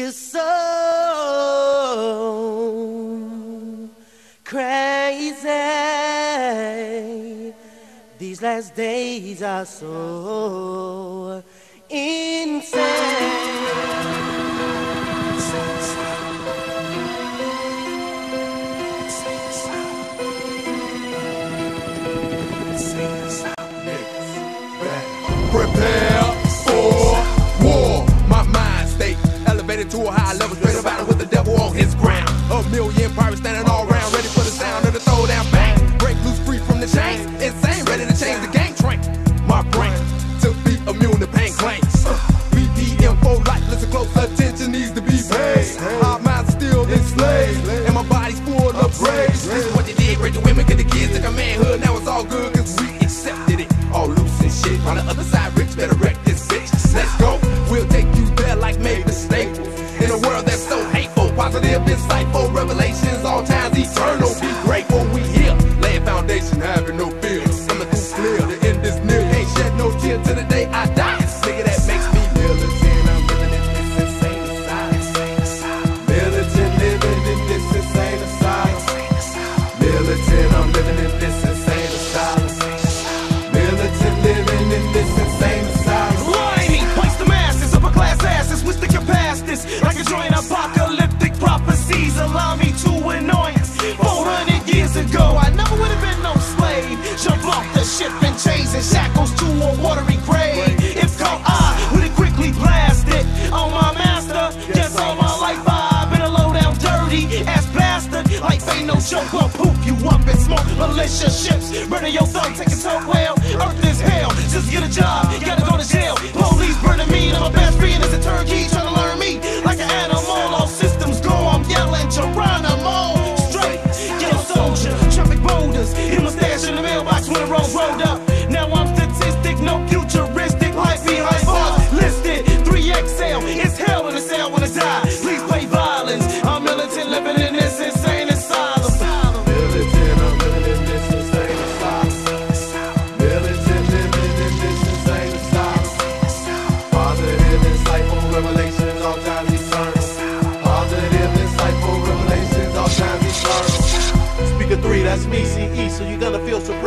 is so crazy. These last days are so insane. To a high level, straight up battle with the devil on his ground. A million pirates standing all around, ready for the sound of the throwdown bang. Break loose, free from the chains, insane, ready to change the game train. My brain to be immune to pain claims. Uh, BPM for life, listen close, attention needs to be paid. Our minds still enslaved, and my body's full of rage. This is what they did, break the women, get the kids, took a manhood, now it's all good, cause we accepted it. All loose and shit. On the other side, capacitors. Like a joint apocalyptic prophecies, allow me to annoyance. 400 years ago, I never would have been no slave. Jump off the ship and chains and shackles to a watery grave. If caught, I would have quickly blasted on my master. Guess all my life I've been a low down dirty ass bastard. Life ain't no joke, I'll poop you up in smoke. Militia ships, burning your thumb, taking so well. Earth is hell, just get a job,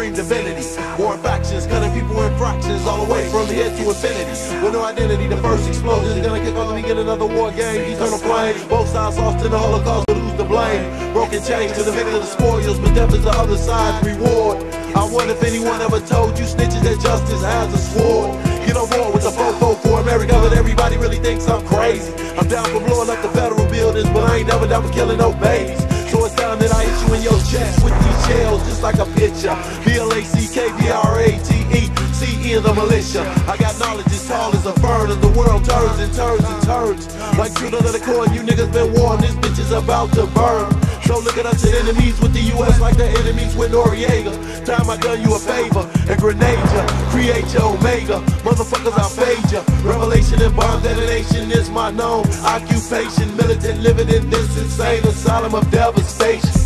supreme divinity. War factions, cutting people in fractions, all the way from here to infinity. With no identity, the first explosion is gonna kick off and begin another war game. Eternal flame, both sides lost in the Holocaust, but who's to blame? Broken chains to the victim of the spoils, but death is the other side's reward. I wonder if anyone ever told you snitches that justice has a sword. Get on board with the fofo for America, but everybody really thinks I'm crazy. I'm down for blowing up the federal buildings, but I ain't never down for killing no babies. Like a picture. B-L-A-C-K-B-R-A-T-E, C-E in the militia. I got knowledge as tall as a bird, and the world turns and turns and turns. Like truth under the cord, you niggas been warned, this bitch is about to burn. So look at us enemies with the US like the enemies with Noriega. Time I done you a favor and grenade ya, create your omega. Motherfuckers, I fade ya. Revelation and bomb detonation is my known occupation. Militant living in this insane asylum of devastation.